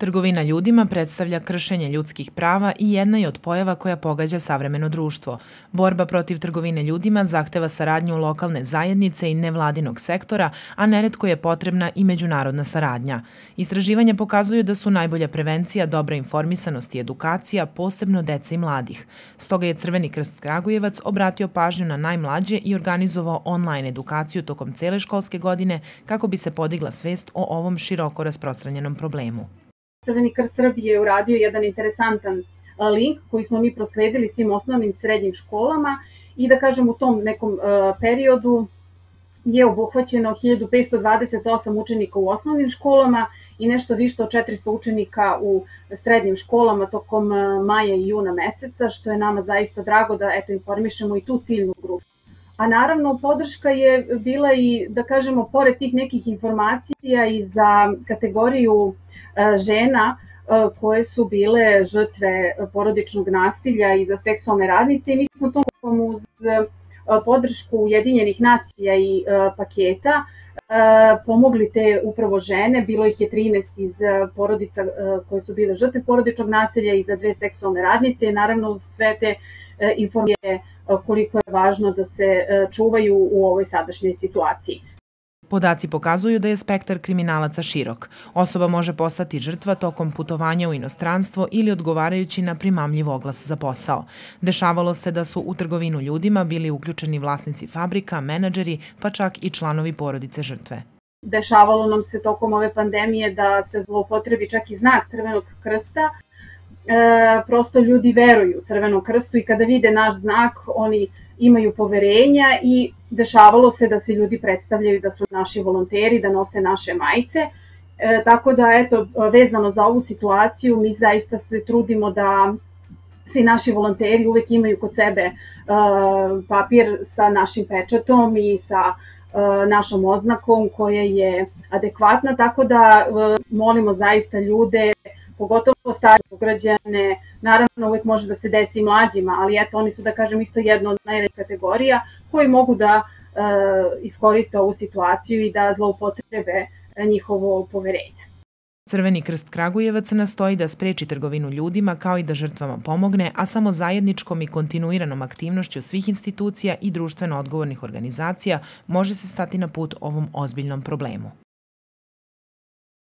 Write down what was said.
Trgovina ljudima predstavlja kršenje ljudskih prava i jedna je od pojava koja pogađa savremeno društvo. Borba protiv trgovine ljudima zahteva saradnju lokalne zajednice i nevladinog sektora, a neretko je potrebna i međunarodna saradnja. Istraživanja pokazuju da su najbolja prevencija dobra informisanost i edukacija, posebno dece i mladih. Stoga je Crveni krst Kragujevac obratio pažnju na najmlađe i organizovao online edukaciju tokom cele školske godine kako bi se podigla svest o ovom široko rasprostranjenom problemu. Crveni krst Srbije je uradio jedan interesantan link koji smo mi prosledili svim osnovnim srednjim školama i da kažem u tom nekom periodu je obuhvaćeno 1528 učenika u osnovnim školama i nešto više od 400 učenika u srednjim školama tokom maja i juna meseca, što je nama zaista drago da eto informišemo i tu ciljnu grupu. A naravno podrška je bila i, da kažemo, pored tih nekih informacija i za kategoriju E, žena e, koje su bile žrtve porodičnog nasilja i za seksualne radnice i mi smo tom uz e, podršku Ujedinjenih nacija i paketa pomogli te upravo žene, bilo ih je 13 iz porodica koje su bile žrtve porodičnog nasilja i za dve seksualne radnice i naravno uz sve te informacije koliko je važno da se čuvaju u ovoj sadašnjoj situaciji. Podaci pokazuju da je spektar kriminalaca širok. Osoba može postati žrtva tokom putovanja u inostranstvo ili odgovarajući na primamljiv oglas za posao. Dešavalo se da su u trgovinu ljudima bili uključeni vlasnici fabrika, menadžeri, pa čak i članovi porodice žrtve. Dešavalo nam se tokom ove pandemije da se zloupotrebi čak i znak Crvenog krsta, e, prosto ljudi veruju Crvenom krstu i kada vide naš znak, oni imaju poverenja i dešavalo se da se ljudi predstavljaju da su naši volonteri, da nose naše majice. E, tako da, eto, vezano za ovu situaciju, mi zaista se trudimo da svi naši volonteri uvek imaju kod sebe e, papir sa našim pečatom i sa e, našom oznakom koja je adekvatna, tako da e, molimo zaista ljude pogotovo starije ugrađene, naravno uvek može da se desi i mlađima, ali eto oni su da kažem isto jedna od najređe kategorija koji mogu da e, iskoriste ovu situaciju i da zloupotrebe njihovo poverenje. Crveni krst Kragujevac nastoji da spreči trgovinu ljudima kao i da žrtvama pomogne, a samo zajedničkom i kontinuiranom aktivnošću svih institucija i društveno odgovornih organizacija može se stati na put ovom ozbiljnom problemu.